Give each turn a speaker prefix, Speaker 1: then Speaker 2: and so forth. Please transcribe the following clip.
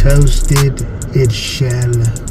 Speaker 1: toasted it shall.